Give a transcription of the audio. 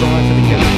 drive for the Cavs.